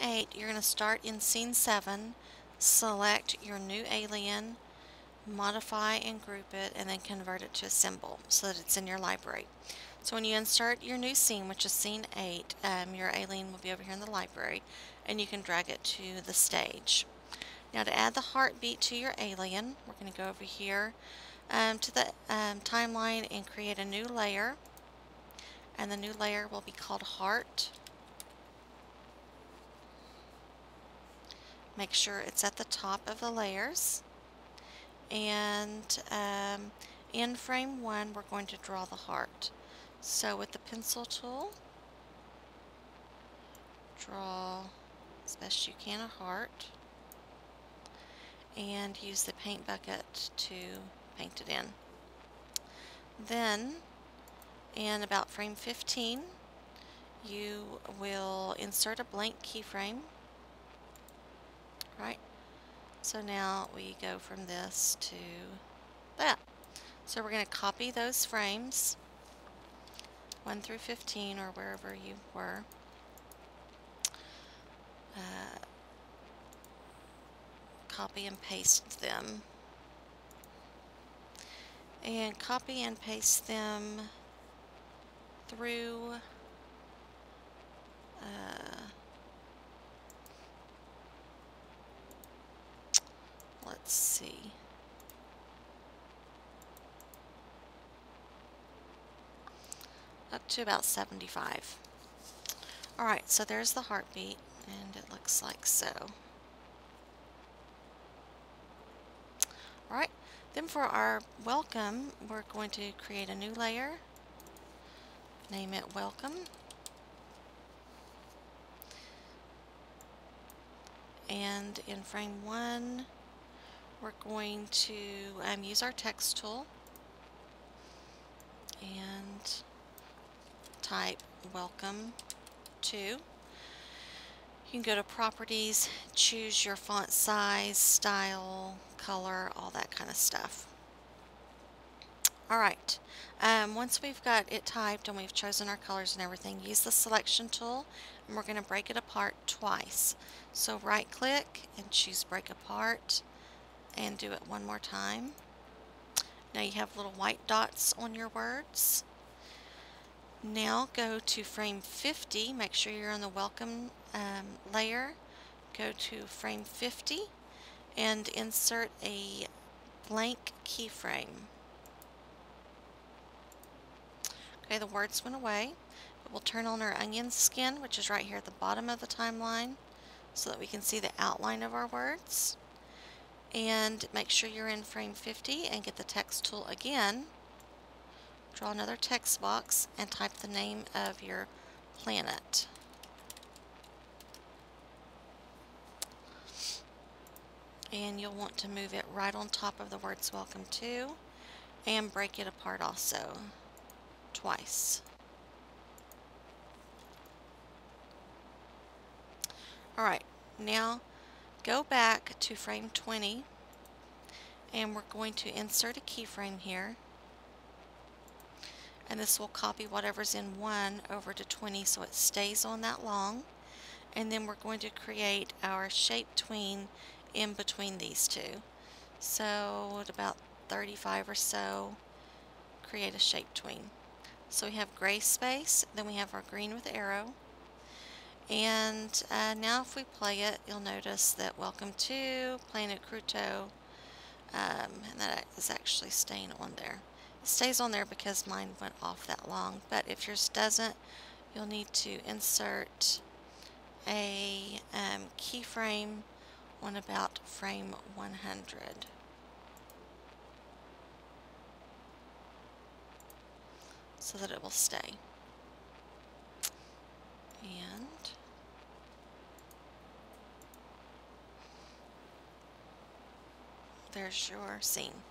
8, you're going to start in scene 7, select your new alien, modify and group it, and then convert it to a symbol so that it's in your library. So when you insert your new scene, which is scene 8, um, your alien will be over here in the library, and you can drag it to the stage. Now to add the heartbeat to your alien, we're going to go over here um, to the um, timeline and create a new layer. And the new layer will be called Heart. Make sure it's at the top of the layers. And um, in frame 1, we're going to draw the heart. So with the pencil tool, draw as best you can a heart and use the paint bucket to paint it in. Then in about frame 15 you will insert a blank keyframe right so now we go from this to that so we're going to copy those frames 1 through 15 or wherever you were. Uh, copy and paste them. And copy and paste them through uh, let's see. up to about 75. Alright, so there's the heartbeat, and it looks like so. Alright, then for our welcome, we're going to create a new layer, name it welcome, and in frame 1, we're going to um, use our text tool, and type welcome to. You can go to properties, choose your font size, style, color, all that kind of stuff. Alright, um, once we've got it typed and we've chosen our colors and everything, use the selection tool and we're going to break it apart twice. So right click and choose break apart and do it one more time. Now you have little white dots on your words. Now go to frame 50, make sure you're on the welcome um, layer, go to frame 50 and insert a blank keyframe. Okay, the words went away, we'll turn on our onion skin, which is right here at the bottom of the timeline, so that we can see the outline of our words. And make sure you're in frame 50 and get the text tool again Draw another text box and type the name of your planet. And you'll want to move it right on top of the words welcome to and break it apart also twice. Alright, now go back to frame 20 and we're going to insert a keyframe here. And this will copy whatever's in 1 over to 20 so it stays on that long. And then we're going to create our shape tween in between these two. So at about 35 or so create a shape tween. So we have gray space then we have our green with arrow and uh, now if we play it you'll notice that welcome to planet Kruto um, and that is actually staying on there it stays on there because mine went off that long, but if yours doesn't, you'll need to insert a um, keyframe on about frame 100. so that it will stay. And there's your scene.